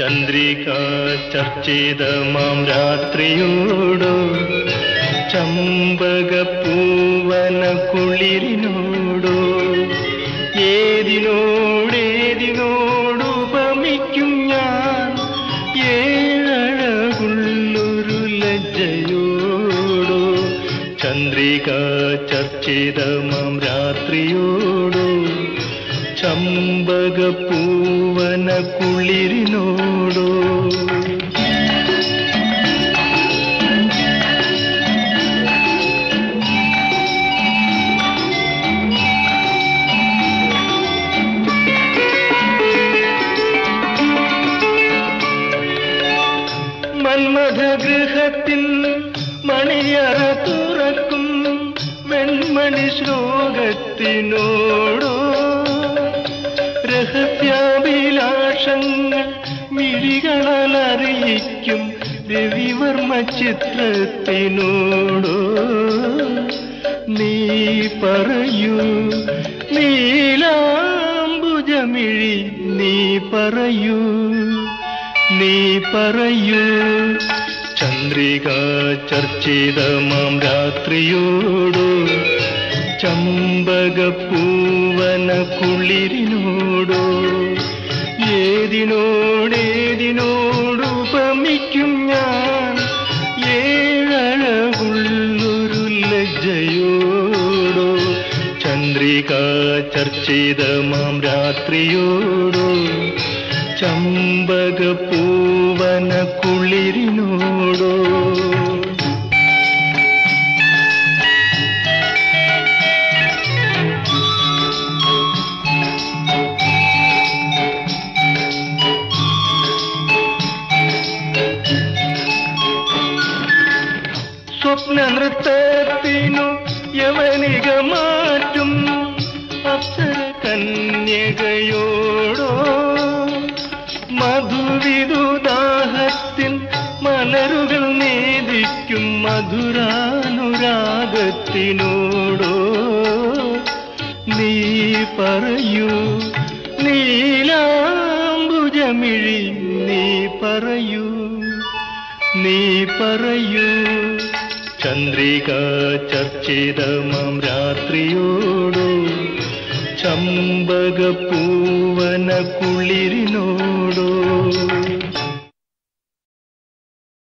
ചന്ദ്രിക ചർച്ചിത മാം രാത്രിയോടോ ചമ്പക പൂവന കുളിരിനോടോ ഏതിനോടേതിനോടുപമിക്കും ഞാൻ? ഏഴകുള്ളൊരു ലജ്ജയോടോ ചന്ദ്രിക ചർച്ചിത മാം രാത്രിയോടോ ചമ്പക പൂവന മന്മഥഗൃഹത്തിൽ മണിയറ തുറക്കും വെൺമണി ശ്ലോകത്തിനോടോ. രഹസ്യാഭിലാഷങ്ങൾ മിഴികളറിയിക്കും രവിവർമ്മ ചിത്രത്തിനോടോ. നീ പറയൂ നീലാംബുജമിഴി നീ പറയൂ നീ പറയൂ ചന്ദ്രിക ചർച്ചിതമാം രാത്രിയോടു ചമ്പക പൂവന കുളിരിനോടോ ഏതിനോടേതിനോടുപമിക്കും ഞാൻ. ഏഴുള്ളൊരു ലജ്ജയോടോ ചന്ദ്രിക ചർച്ചിതമാം രാത്രിയോടോ ചമ്പക പൂവന കുളിരിനോടോ സ്വപ്ന നൃത്തത്തിനു യവനിക മാറ്റും അപ്സര കന്യകയോടോ. മധുവിദുദാഹത്തിൻ മലരുകൾ നേദിക്കും മധുരാനുരാഗത്തിനോടോ. നീ പറയൂ നീലാംബുജമിഴി നീ പറയൂ നീ പറയൂ. ചന്ദ്രിക ചർച്ചിതമം രാത്രിയോടോ. ചമ്പക പൂവന കുളിരിനോടോ